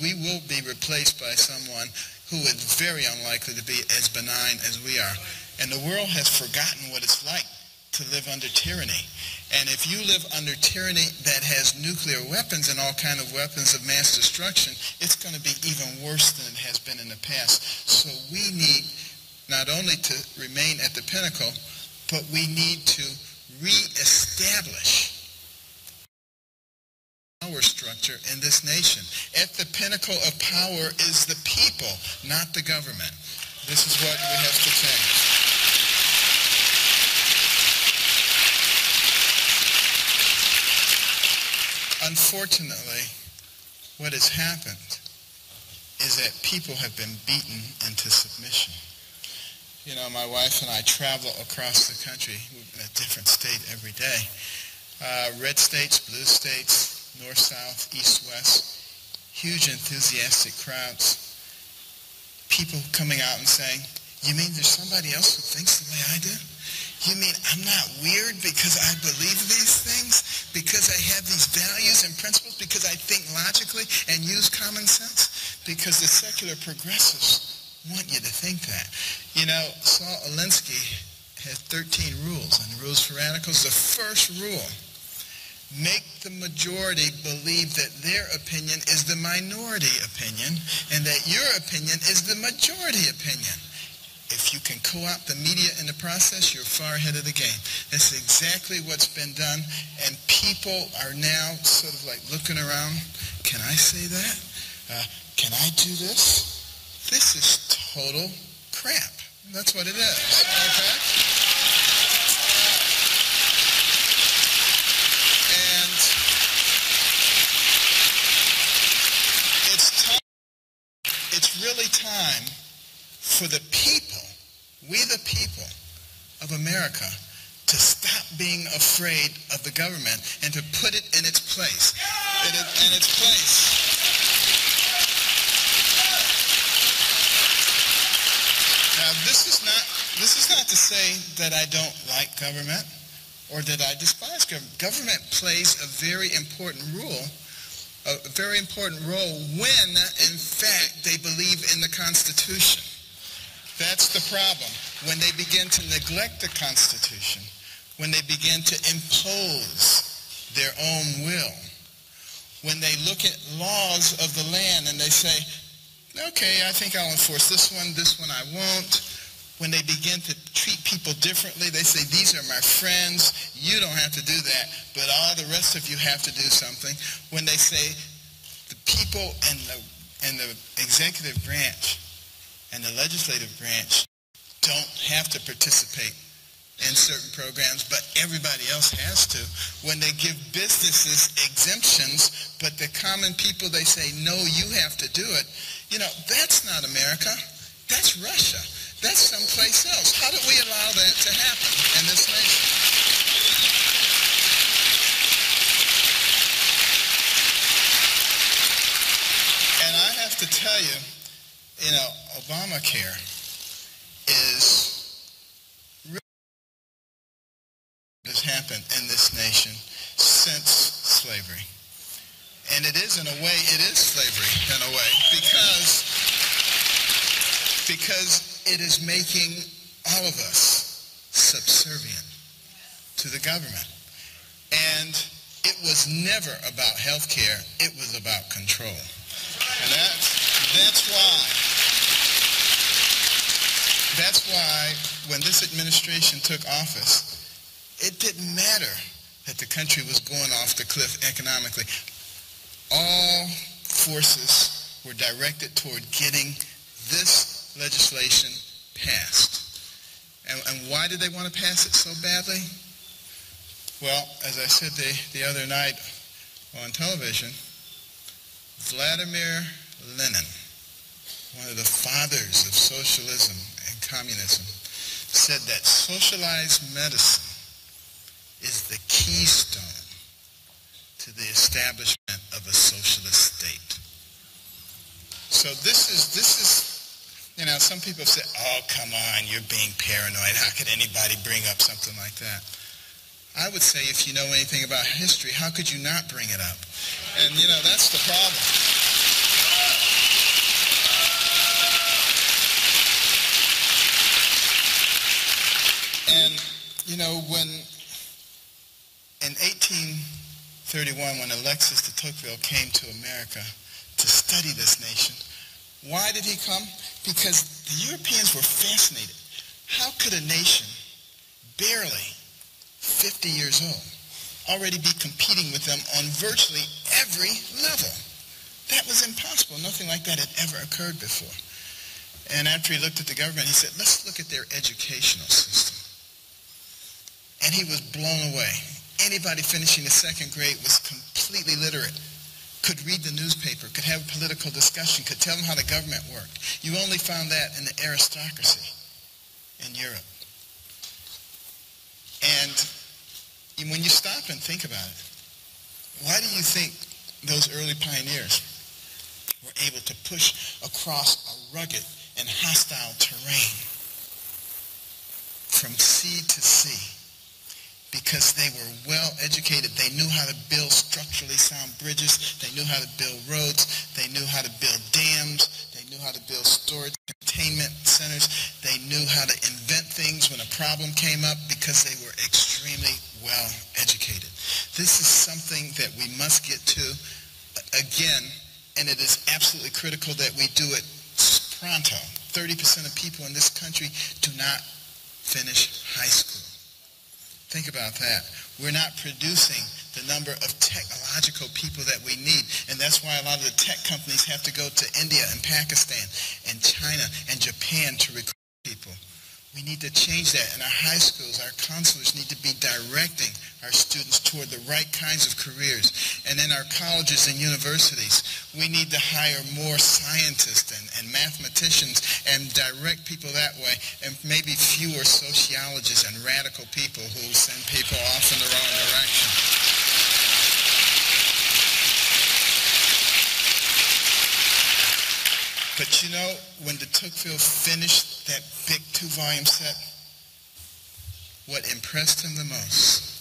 we will be replaced by someone who is very unlikely to be as benign as we are. And the world has forgotten what it's like to live under tyranny. And if you live under tyranny that has nuclear weapons and all kind of weapons of mass destruction, it's going to be even worse than it has been in the past. So we need not only to remain at the pinnacle, but we need to reestablish power structure in this nation. At the pinnacle of power is the people, not the government. This is what we have to change. Unfortunately, what has happened is that people have been beaten into submission. You know, my wife and I travel across the country in a different state every day. Uh, red states, blue states, north, south, east, west, huge enthusiastic crowds. People coming out and saying, you mean there's somebody else who thinks the way I do? You mean I'm not weird because I believe these things? Because I have these values and principles? Because I think logically and use common sense? Because the secular progressives want you to think that. You know, Saul Alinsky has 13 rules, and the rules for radicals, the first rule, make the majority believe that their opinion is the minority opinion and that your opinion is the majority opinion. If you can co-opt the media in the process, you're far ahead of the game. That's exactly what's been done. And people are now sort of like looking around. Can I say that? Uh, can I do this? This is total crap. That's what it is. Okay? And it's time, it's really time for the people we the people of America to stop being afraid of the government and to put it in its place. In, it, in its place. Now this is not this is not to say that I don't like government or that I despise government. Government plays a very important role a very important role when, in fact, they believe in the Constitution. That's the problem. When they begin to neglect the Constitution, when they begin to impose their own will, when they look at laws of the land and they say, okay, I think I'll enforce this one, this one I won't. When they begin to treat people differently, they say, these are my friends, you don't have to do that, but all the rest of you have to do something. When they say, the people and the, and the executive branch and the legislative branch don't have to participate in certain programs, but everybody else has to. When they give businesses exemptions, but the common people, they say, no, you have to do it. You know, that's not America. That's Russia. That's someplace else. How do we allow that to happen in this nation? And I have to tell you, you know, Obamacare is really has happened in this nation since slavery. And it is in a way, it is slavery in a way because, because it is making all of us subservient to the government. And it was never about health care. It was about control. And that's why that's why when this administration took office, it didn't matter that the country was going off the cliff economically. All forces were directed toward getting this legislation passed. And, and why did they want to pass it so badly? Well, as I said the, the other night on television, Vladimir Lenin, one of the fathers of socialism and communism said that socialized medicine is the keystone to the establishment of a socialist state. So this is, this is, you know, some people say, oh, come on, you're being paranoid. How could anybody bring up something like that? I would say if you know anything about history, how could you not bring it up? And, you know, that's the problem. 31 when Alexis de Tocqueville came to America to study this nation. Why did he come? Because the Europeans were fascinated. How could a nation barely 50 years old already be competing with them on virtually every level? That was impossible. Nothing like that had ever occurred before. And after he looked at the government, he said, let's look at their educational system. And he was blown away. Anybody finishing the second grade was completely literate, could read the newspaper, could have a political discussion, could tell them how the government worked. You only found that in the aristocracy in Europe. And when you stop and think about it, why do you think those early pioneers were able to push across a rugged and hostile terrain from sea to sea because they were well educated. They knew how to build structurally sound bridges. They knew how to build roads. They knew how to build dams. They knew how to build storage containment centers. They knew how to invent things when a problem came up because they were extremely well educated. This is something that we must get to again, and it is absolutely critical that we do it pronto. 30% of people in this country do not finish high school. Think about that. We're not producing the number of technological people that we need. And that's why a lot of the tech companies have to go to India and Pakistan and China and Japan to recruit people. We need to change that. In our high schools, our counselors need to be directing our students toward the right kinds of careers. And in our colleges and universities, we need to hire more scientists and, and mathematicians and direct people that way, and maybe fewer sociologists and radical people who send people off in the wrong direction. But you know, when de Tocqueville finished that big two-volume set, what impressed him the most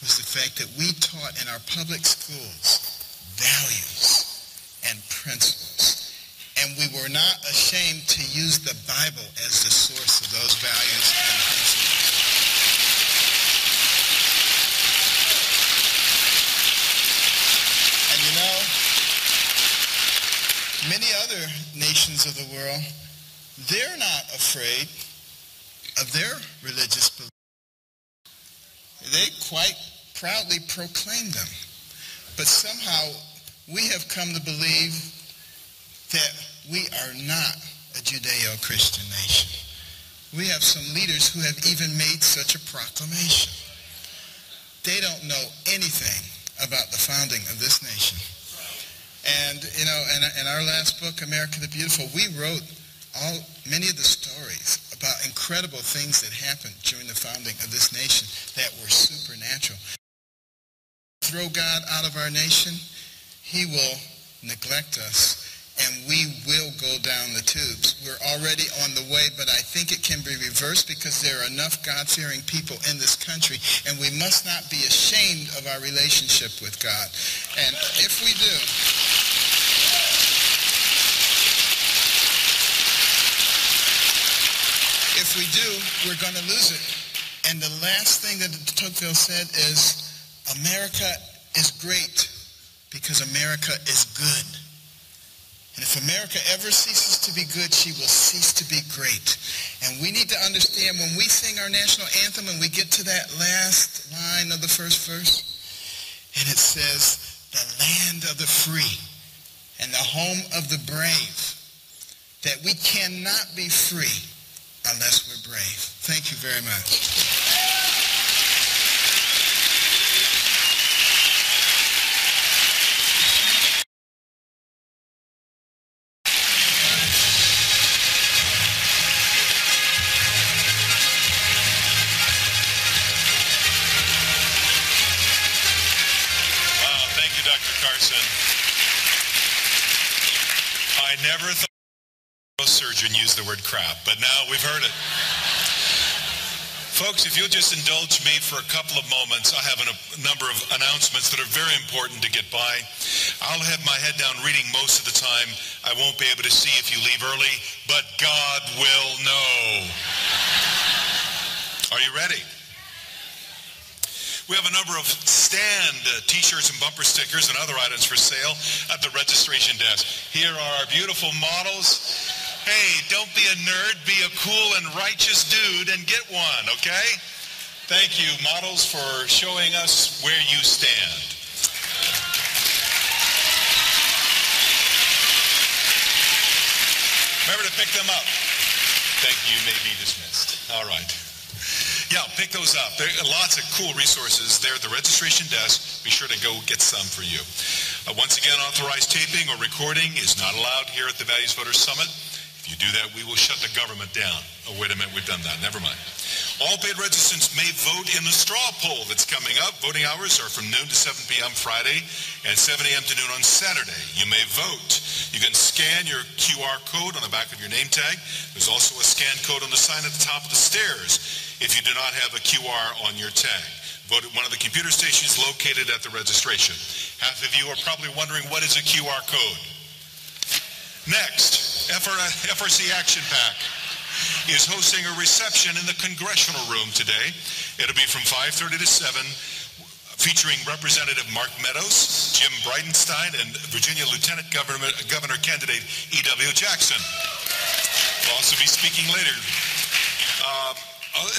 was the fact that we taught in our public schools values and principles. And we were not ashamed to use the Bible as the source of those values and principles. And you know, Many other nations of the world, they're not afraid of their religious beliefs. They quite proudly proclaim them. But somehow we have come to believe that we are not a Judeo-Christian nation. We have some leaders who have even made such a proclamation. They don't know anything about the founding of this nation. And, you know, in, in our last book, America the Beautiful, we wrote all, many of the stories about incredible things that happened during the founding of this nation that were supernatural. Throw God out of our nation, he will neglect us and we will go down the tubes. We're already on the way, but I think it can be reversed because there are enough God-fearing people in this country, and we must not be ashamed of our relationship with God. And if we do, if we do, we're going to lose it. And the last thing that Tocqueville said is, America is great because America is good. And if America ever ceases to be good, she will cease to be great. And we need to understand when we sing our national anthem and we get to that last line of the first verse, and it says, the land of the free and the home of the brave, that we cannot be free unless we're brave. Thank you very much. Crap, but now we've heard it. Folks, if you'll just indulge me for a couple of moments, I have a number of announcements that are very important to get by. I'll have my head down reading most of the time. I won't be able to see if you leave early, but God will know. Are you ready? We have a number of stand uh, t-shirts and bumper stickers and other items for sale at the registration desk. Here are our beautiful models. Hey, don't be a nerd, be a cool and righteous dude and get one, okay? Thank you, models, for showing us where you stand. Remember to pick them up. Thank you. May be dismissed. All right. Yeah, pick those up. There are lots of cool resources there at the registration desk. Be sure to go get some for you. Uh, once again, authorized taping or recording is not allowed here at the Values Voters Summit. You do that, we will shut the government down. Oh, wait a minute, we've done that. Never mind. All paid registrants may vote in the straw poll that's coming up. Voting hours are from noon to 7 p.m. Friday and 7 a.m. to noon on Saturday. You may vote. You can scan your QR code on the back of your name tag. There's also a scan code on the sign at the top of the stairs if you do not have a QR on your tag. Vote at one of the computer stations located at the registration. Half of you are probably wondering what is a QR code. Next, FRC Action PAC is hosting a reception in the Congressional Room today. It'll be from 5.30 to 7, featuring Representative Mark Meadows, Jim Bridenstine, and Virginia Lieutenant Governor, Governor candidate E.W. Jackson. We'll also be speaking later. Uh,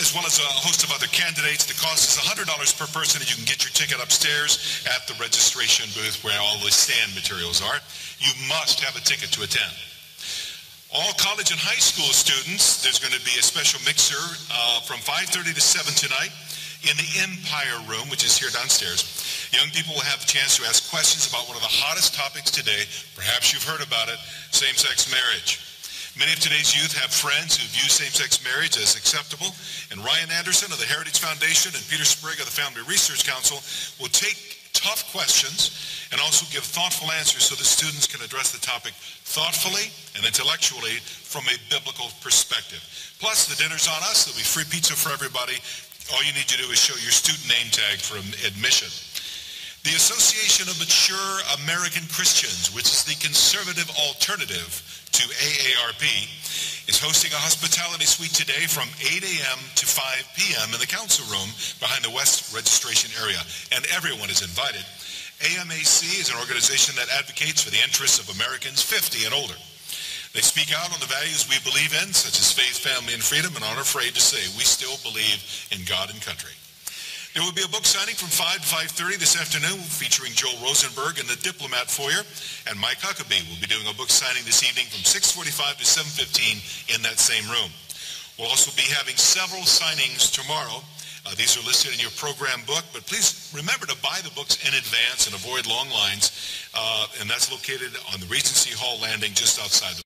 as well as a host of other candidates. The cost is $100 per person, and you can get your ticket upstairs at the registration booth where all the stand materials are. You must have a ticket to attend. All college and high school students, there's going to be a special mixer uh, from 5.30 to 7 tonight in the Empire Room, which is here downstairs. Young people will have a chance to ask questions about one of the hottest topics today. Perhaps you've heard about it, same-sex marriage. Many of today's youth have friends who view same-sex marriage as acceptable, and Ryan Anderson of the Heritage Foundation and Peter Sprigg of the Family Research Council will take tough questions and also give thoughtful answers so the students can address the topic thoughtfully and intellectually from a biblical perspective. Plus, the dinner's on us. There'll be free pizza for everybody. All you need to do is show your student name tag for admission. The Association of Mature American Christians, which is the conservative alternative to AARP, is hosting a hospitality suite today from 8 a.m. to 5 p.m. in the council room behind the West registration area, and everyone is invited. AMAC is an organization that advocates for the interests of Americans 50 and older. They speak out on the values we believe in, such as faith, family, and freedom, and aren't afraid to say we still believe in God and country. There will be a book signing from 5 to 5.30 this afternoon featuring Joel Rosenberg in the Diplomat Foyer, and Mike Huckabee will be doing a book signing this evening from 6.45 to 7.15 in that same room. We'll also be having several signings tomorrow. Uh, these are listed in your program book, but please remember to buy the books in advance and avoid long lines. Uh, and that's located on the Regency Hall landing just outside the